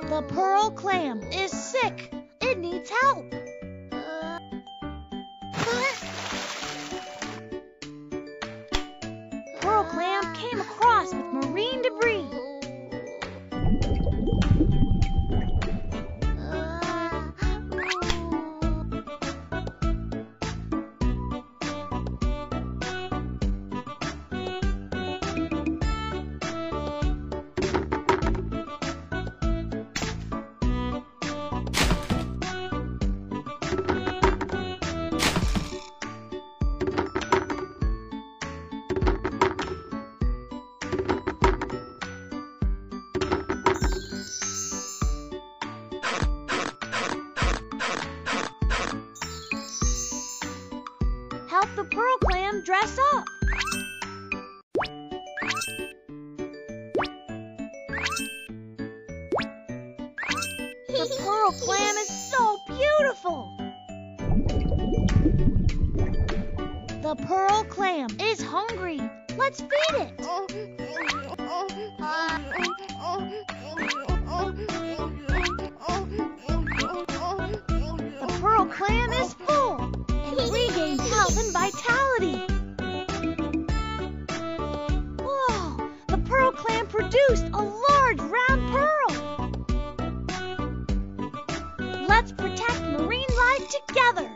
The pearl clam is sick. It needs help. Pearl clam came across with marine debris. Help the pearl clam dress up. The pearl clam is so beautiful. The pearl clam is hungry. Let's feed it. Produced a large round pearl. Let's protect marine life together.